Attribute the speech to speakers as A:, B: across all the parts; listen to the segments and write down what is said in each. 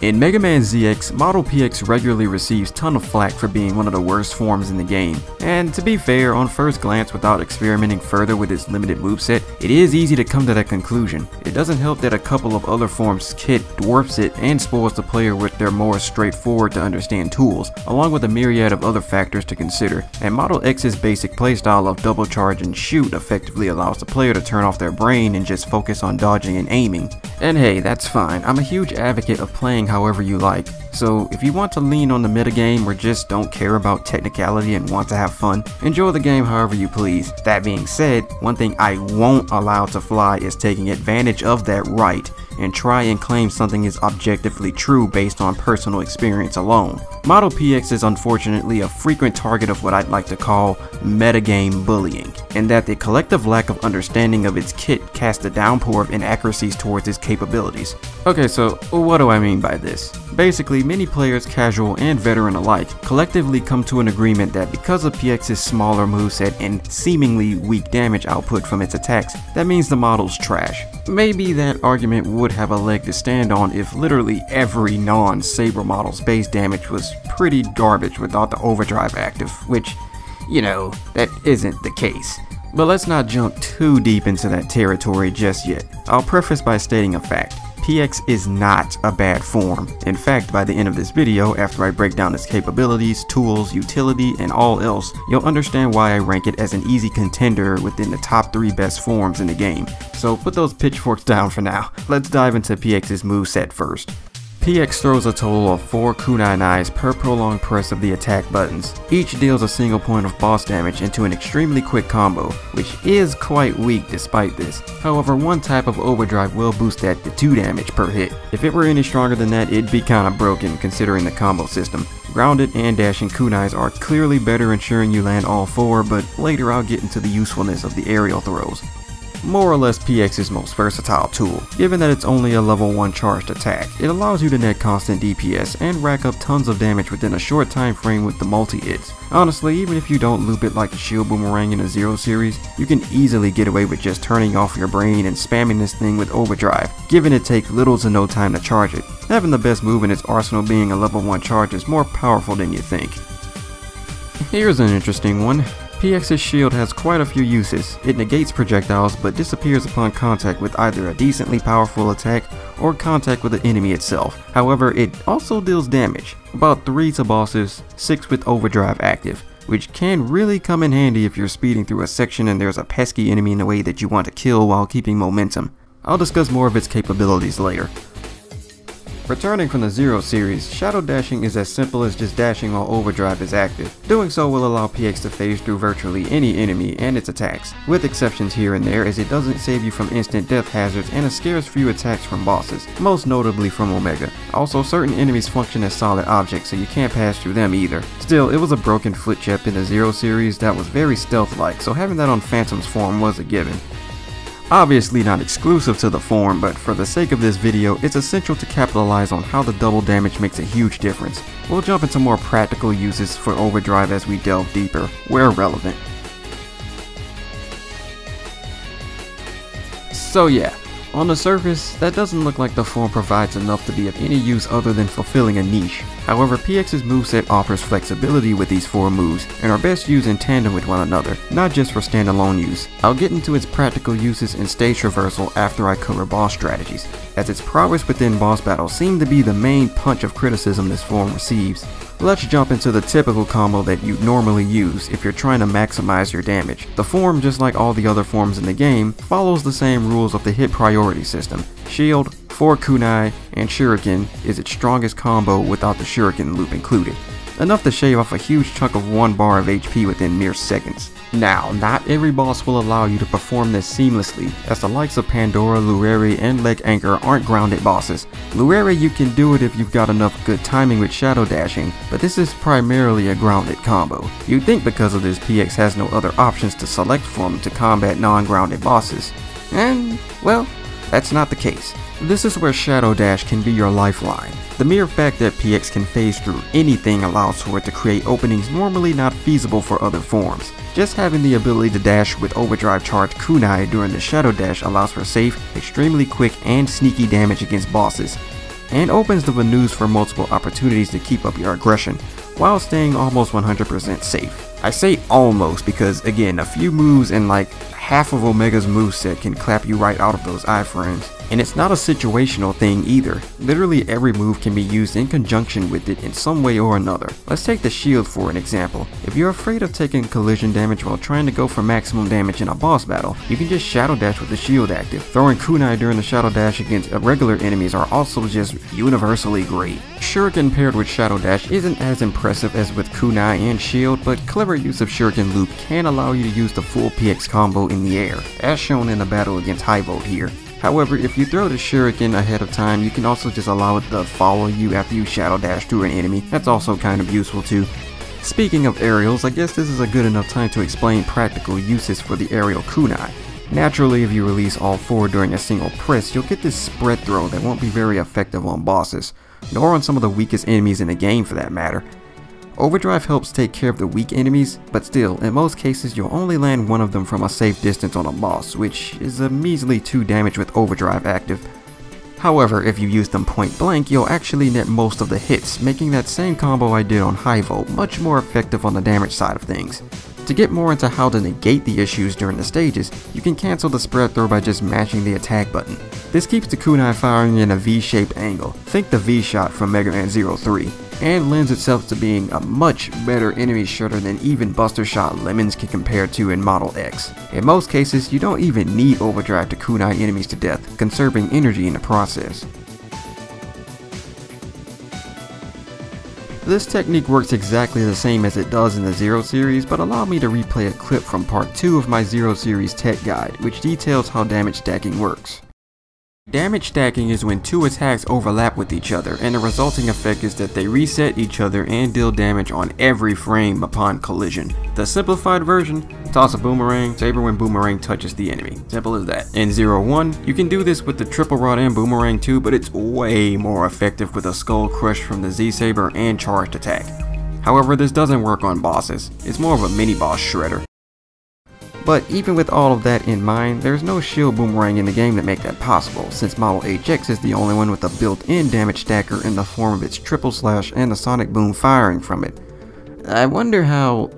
A: In Mega Man ZX, Model PX regularly receives ton of flack for being one of the worst forms in the game, and to be fair, on first glance without experimenting further with its limited moveset, it is easy to come to that conclusion. It doesn't help that a couple of other forms' kit dwarfs it and spoils the player with their more straightforward to understand tools, along with a myriad of other factors to consider, and Model X's basic playstyle of double charge and shoot effectively allows the player to turn off their brain and just focus on dodging and aiming. And hey, that's fine, I'm a huge advocate of playing however you like. So if you want to lean on the metagame or just don't care about technicality and want to have fun, enjoy the game however you please. That being said, one thing I won't allow to fly is taking advantage of that right and try and claim something is objectively true based on personal experience alone. Model PX is unfortunately a frequent target of what I'd like to call metagame bullying, and that the collective lack of understanding of its kit casts a downpour of inaccuracies towards its capabilities. Okay, so what do I mean by this? Basically, many players, casual and veteran alike, collectively come to an agreement that because of PX's smaller moveset and seemingly weak damage output from its attacks, that means the model's trash. Maybe that argument would have a leg to stand on if literally every non-Saber model's base damage was pretty garbage without the overdrive active, which, you know, that isn't the case. But let's not jump too deep into that territory just yet. I'll preface by stating a fact. PX is not a bad form. In fact, by the end of this video, after I break down its capabilities, tools, utility, and all else, you'll understand why I rank it as an easy contender within the top 3 best forms in the game. So put those pitchforks down for now. Let's dive into PX's moveset first. PX throws a total of 4 kunai knives per prolonged press of the attack buttons. Each deals a single point of boss damage into an extremely quick combo, which is quite weak despite this. However, one type of overdrive will boost that to 2 damage per hit. If it were any stronger than that, it'd be kinda broken considering the combo system. Grounded and dashing kunais are clearly better ensuring you land all 4, but later I'll get into the usefulness of the aerial throws more or less PX's most versatile tool. Given that it's only a level 1 charged attack, it allows you to net constant DPS and rack up tons of damage within a short time frame with the multi-hits. Honestly, even if you don't loop it like the shield boomerang in the Zero series, you can easily get away with just turning off your brain and spamming this thing with overdrive, given it takes little to no time to charge it. Having the best move in its arsenal being a level 1 charge is more powerful than you think. Here's an interesting one. PX's shield has quite a few uses. It negates projectiles but disappears upon contact with either a decently powerful attack or contact with the enemy itself. However, it also deals damage, about 3 to bosses, 6 with overdrive active, which can really come in handy if you're speeding through a section and there's a pesky enemy in the way that you want to kill while keeping momentum. I'll discuss more of its capabilities later. Returning from the Zero series, Shadow Dashing is as simple as just dashing while Overdrive is active. Doing so will allow PX to phase through virtually any enemy and its attacks, with exceptions here and there as it doesn't save you from instant death hazards and a scarce few attacks from bosses, most notably from Omega. Also, certain enemies function as solid objects so you can't pass through them either. Still, it was a broken foot chip in the Zero series that was very stealth-like, so having that on Phantom's form was a given. Obviously not exclusive to the form, but for the sake of this video, it's essential to capitalize on how the double damage makes a huge difference. We'll jump into more practical uses for overdrive as we delve deeper, where relevant. So yeah, on the surface, that doesn't look like the form provides enough to be of any use other than fulfilling a niche. However, PX's moveset offers flexibility with these four moves, and are best used in tandem with one another, not just for standalone use. I'll get into its practical uses in stage traversal after I cover boss strategies, as its prowess within boss battles seem to be the main punch of criticism this form receives. Let's jump into the typical combo that you'd normally use if you're trying to maximize your damage. The form, just like all the other forms in the game, follows the same rules of the hit priority system. Shield, 4 kunai, and shuriken is its strongest combo without the shuriken loop included enough to shave off a huge chunk of 1 bar of HP within mere seconds. Now, not every boss will allow you to perform this seamlessly, as the likes of Pandora, Lurerre, and Leganchor aren't grounded bosses. Lurerre you can do it if you've got enough good timing with shadow dashing, but this is primarily a grounded combo. You'd think because of this PX has no other options to select from to combat non-grounded bosses. And, well, that's not the case. This is where Shadow Dash can be your lifeline. The mere fact that PX can phase through anything allows for it to create openings normally not feasible for other forms. Just having the ability to dash with overdrive charged kunai during the Shadow Dash allows for safe, extremely quick, and sneaky damage against bosses. and opens the menus for multiple opportunities to keep up your aggression, while staying almost 100% safe. I say almost because again, a few moves and like half of Omega's moveset can clap you right out of those iframes. And it's not a situational thing either. Literally every move can be used in conjunction with it in some way or another. Let's take the shield for an example. If you're afraid of taking collision damage while trying to go for maximum damage in a boss battle, you can just shadow dash with the shield active. Throwing kunai during the shadow dash against regular enemies are also just universally great. Shuriken paired with shadow dash isn't as impressive as with kunai and shield, but clever use of shuriken loop can allow you to use the full PX combo in the air, as shown in the battle against Hivolt here. However, if you throw the shuriken ahead of time, you can also just allow it to follow you after you shadow dash through an enemy. That's also kind of useful too. Speaking of aerials, I guess this is a good enough time to explain practical uses for the aerial kunai. Naturally, if you release all four during a single press, you'll get this spread throw that won't be very effective on bosses, nor on some of the weakest enemies in the game for that matter. Overdrive helps take care of the weak enemies, but still, in most cases you'll only land one of them from a safe distance on a boss, which is a measly 2 damage with Overdrive active. However, if you use them point blank, you'll actually net most of the hits, making that same combo I did on Hivolt much more effective on the damage side of things. To get more into how to negate the issues during the stages, you can cancel the spread throw by just mashing the attack button. This keeps the kunai firing in a V-shaped angle, think the V-shot from Mega Man Zero 03 and lends itself to being a much better enemy shredder than even Buster Shot Lemons can compare to in Model X. In most cases, you don't even need overdrive to kunai enemies to death, conserving energy in the process. This technique works exactly the same as it does in the Zero series, but allow me to replay a clip from part 2 of my Zero series tech guide, which details how damage stacking works. Damage stacking is when two attacks overlap with each other, and the resulting effect is that they reset each other and deal damage on every frame upon collision. The simplified version, toss a boomerang, saber when boomerang touches the enemy. Simple as that. In 0-1, you can do this with the triple rod and boomerang too, but it's way more effective with a skull crush from the Z-Saber and charged attack. However, this doesn't work on bosses. It's more of a mini-boss shredder. But even with all of that in mind, there's no shield boomerang in the game that make that possible, since Model HX is the only one with a built-in damage stacker in the form of its triple slash and the sonic boom firing from it. I wonder how...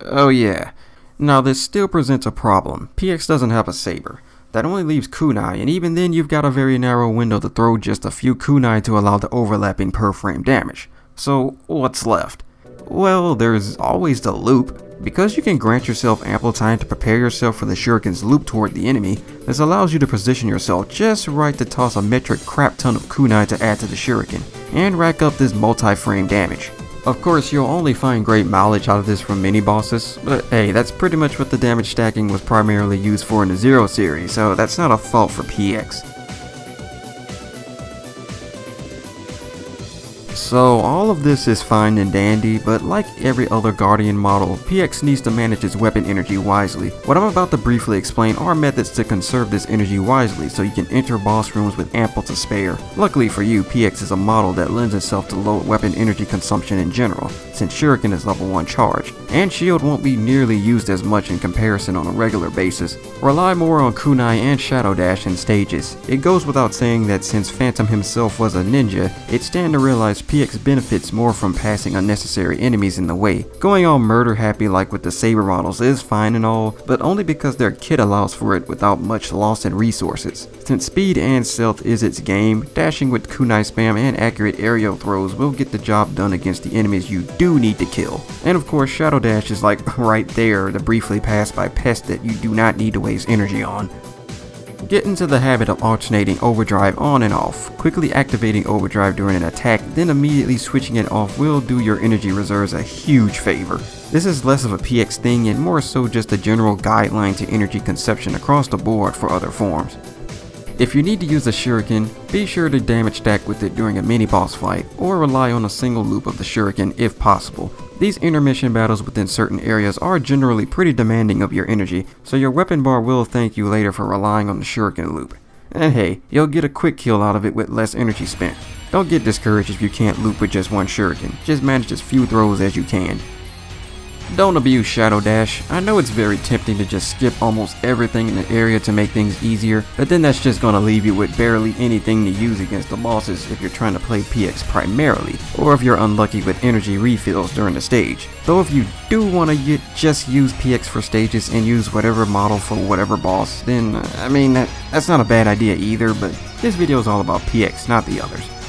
A: Oh yeah. Now this still presents a problem. PX doesn't have a saber. That only leaves kunai, and even then you've got a very narrow window to throw just a few kunai to allow the overlapping per frame damage. So what's left? Well, there's always the loop. Because you can grant yourself ample time to prepare yourself for the shuriken's loop toward the enemy, this allows you to position yourself just right to toss a metric crap ton of kunai to add to the shuriken, and rack up this multi-frame damage. Of course, you'll only find great mileage out of this from mini-bosses, but hey, that's pretty much what the damage stacking was primarily used for in the Zero series, so that's not a fault for PX. So all of this is fine and dandy, but like every other Guardian model, PX needs to manage its weapon energy wisely. What I'm about to briefly explain are methods to conserve this energy wisely so you can enter boss rooms with ample to spare. Luckily for you, PX is a model that lends itself to low weapon energy consumption in general, since Shuriken is level 1 charge, and Shield won't be nearly used as much in comparison on a regular basis. Rely more on Kunai and Shadow Dash in stages. It goes without saying that since Phantom himself was a ninja, it's stand to realize PX PX benefits more from passing unnecessary enemies in the way. Going all murder happy like with the Saber models is fine and all, but only because their kit allows for it without much loss in resources. Since speed and stealth is its game, dashing with kunai spam and accurate aerial throws will get the job done against the enemies you do need to kill. And of course Shadow Dash is like right there to briefly pass by pests that you do not need to waste energy on. Get into the habit of alternating overdrive on and off. Quickly activating overdrive during an attack, then immediately switching it off will do your energy reserves a huge favor. This is less of a PX thing and more so just a general guideline to energy consumption across the board for other forms. If you need to use a shuriken, be sure to damage stack with it during a mini boss fight, or rely on a single loop of the shuriken if possible. These intermission battles within certain areas are generally pretty demanding of your energy, so your weapon bar will thank you later for relying on the shuriken loop. And hey, you'll get a quick kill out of it with less energy spent. Don't get discouraged if you can't loop with just one shuriken, just manage as few throws as you can. Don't abuse Shadow Dash. I know it's very tempting to just skip almost everything in the area to make things easier, but then that's just gonna leave you with barely anything to use against the bosses if you're trying to play PX primarily, or if you're unlucky with energy refills during the stage. Though if you do wanna just use PX for stages and use whatever model for whatever boss, then uh, I mean that, that's not a bad idea either, but this video is all about PX, not the others.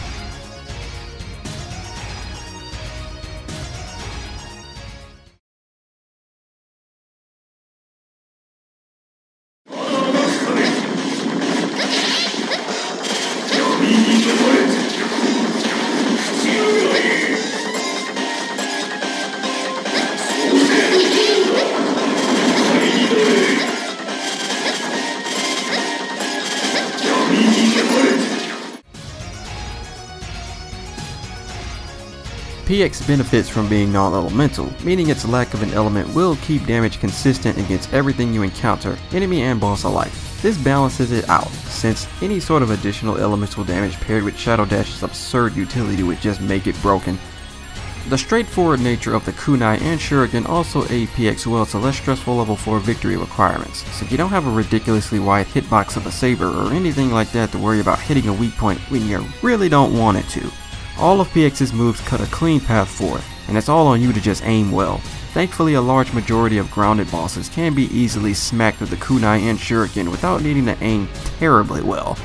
A: PX benefits from being non-elemental, meaning its lack of an element will keep damage consistent against everything you encounter, enemy and boss alike. This balances it out, since any sort of additional elemental damage paired with Shadow Dash's absurd utility would just make it broken. The straightforward nature of the kunai and shuriken also aid PX well to less stressful level 4 victory requirements, so you don't have a ridiculously wide hitbox of a saber or anything like that to worry about hitting a weak point when you really don't want it to. All of PX's moves cut a clean path forth, and it's all on you to just aim well. Thankfully a large majority of grounded bosses can be easily smacked with the kunai and shuriken without needing to aim terribly well.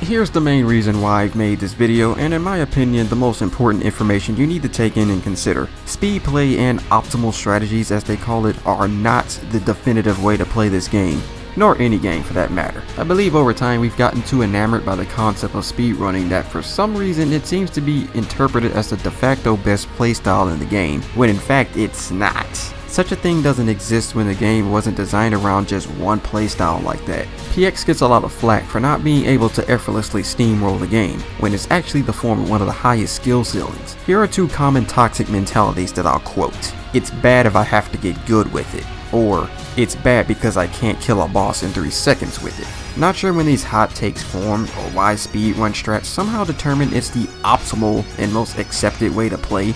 A: Here's the main reason why I've made this video, and in my opinion, the most important information you need to take in and consider. Speed play and optimal strategies, as they call it, are not the definitive way to play this game nor any game for that matter. I believe over time we've gotten too enamored by the concept of speedrunning that for some reason it seems to be interpreted as the de facto best playstyle in the game, when in fact it's not. Such a thing doesn't exist when the game wasn't designed around just one playstyle like that. PX gets a lot of flack for not being able to effortlessly steamroll the game, when it's actually the form of one of the highest skill ceilings. Here are two common toxic mentalities that I'll quote. It's bad if I have to get good with it, or it's bad because I can't kill a boss in 3 seconds with it. Not sure when these hot takes formed or why speedrun strats somehow determine it's the optimal and most accepted way to play,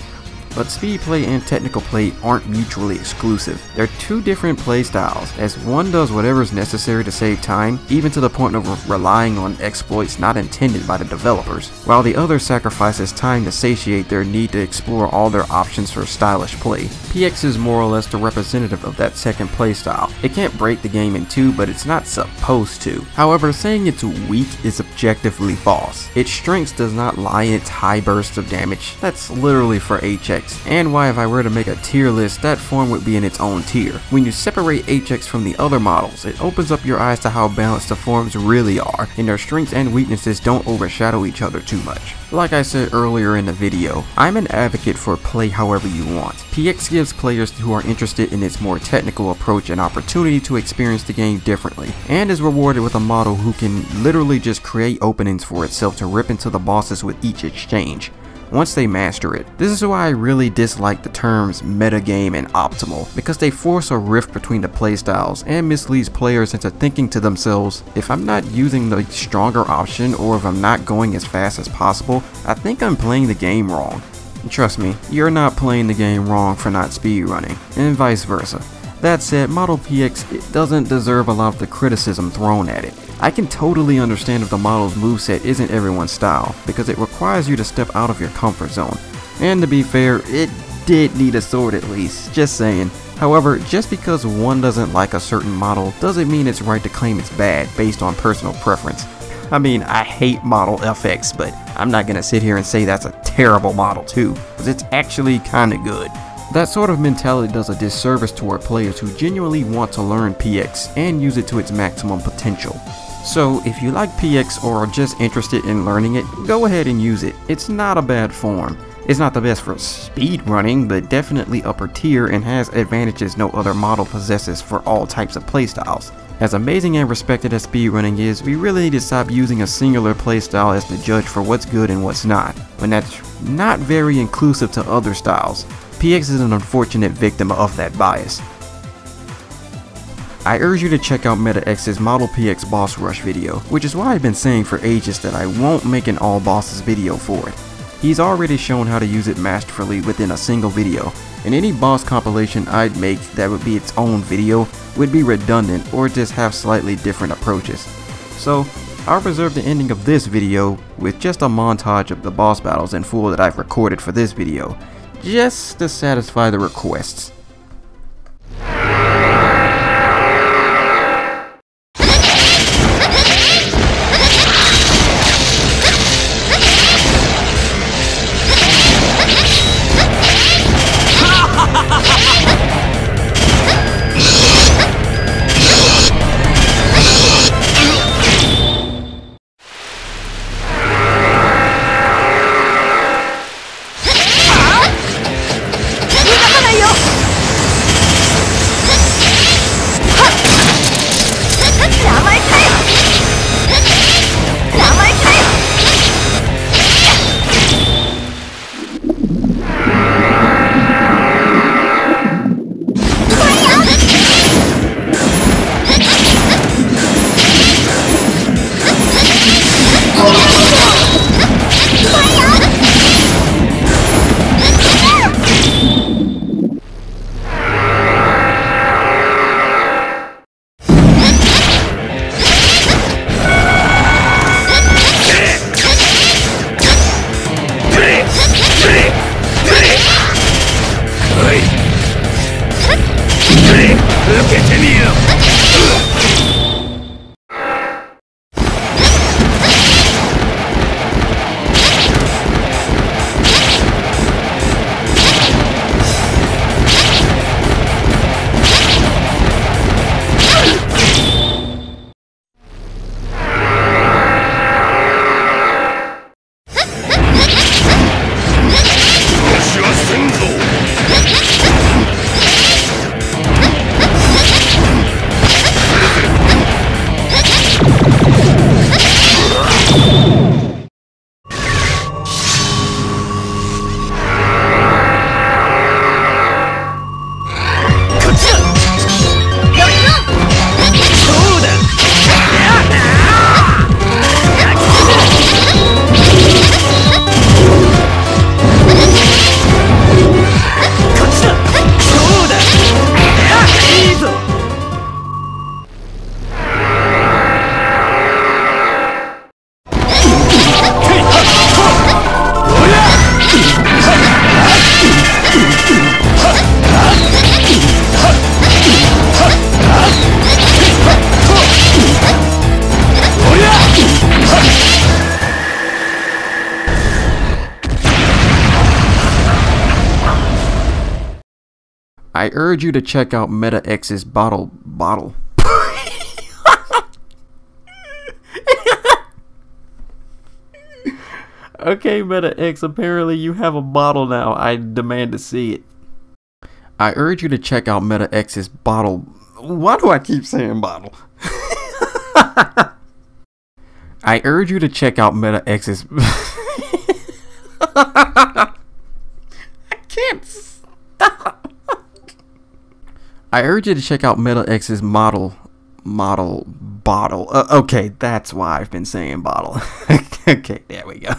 A: but speed play and technical play aren't mutually exclusive. They're two different play styles, as one does whatever is necessary to save time, even to the point of relying on exploits not intended by the developers, while the other sacrifices time to satiate their need to explore all their options for stylish play. PX is more or less the representative of that second playstyle. It can't break the game in two, but it's not supposed to. However, saying it's weak is objectively false. Its strengths does not lie in its high bursts of damage. That's literally for HX and why if I were to make a tier list, that form would be in its own tier. When you separate HX from the other models, it opens up your eyes to how balanced the forms really are, and their strengths and weaknesses don't overshadow each other too much. Like I said earlier in the video, I'm an advocate for play however you want. PX gives players who are interested in its more technical approach an opportunity to experience the game differently, and is rewarded with a model who can literally just create openings for itself to rip into the bosses with each exchange once they master it. This is why I really dislike the terms metagame and optimal, because they force a rift between the playstyles and misleads players into thinking to themselves, if I'm not using the stronger option or if I'm not going as fast as possible, I think I'm playing the game wrong. trust me, you're not playing the game wrong for not speedrunning, and vice versa. That said, Model PX doesn't deserve a lot of the criticism thrown at it. I can totally understand if the model's moveset isn't everyone's style, because it requires you to step out of your comfort zone. And to be fair, it did need a sword at least, just saying. However, just because one doesn't like a certain model doesn't mean it's right to claim it's bad based on personal preference. I mean, I hate Model FX, but I'm not gonna sit here and say that's a terrible model too, because it's actually kinda good. That sort of mentality does a disservice toward players who genuinely want to learn PX and use it to its maximum potential. So if you like PX or are just interested in learning it, go ahead and use it. It's not a bad form. It's not the best for speed running, but definitely upper tier and has advantages no other model possesses for all types of playstyles. As amazing and respected as speedrunning is, we really need to stop using a singular playstyle as the judge for what's good and what's not, when that's not very inclusive to other styles. PX is an unfortunate victim of that bias. I urge you to check out MetaX's Model PX Boss Rush video, which is why I've been saying for ages that I won't make an all bosses video for it. He's already shown how to use it masterfully within a single video, and any boss compilation I'd make that would be its own video would be redundant or just have slightly different approaches. So, I'll reserve the ending of this video with just a montage of the boss battles in full that I've recorded for this video, just to satisfy the requests. I urge you to check out Meta X's bottle bottle. okay, Meta X, apparently you have a bottle now. I demand to see it. I urge you to check out Meta X's bottle. Why do I keep saying bottle? I urge you to check out Meta X's. I can't stop. I urge you to check out Metal X's model model bottle. Uh, okay, that's why I've been saying bottle. okay, there we go.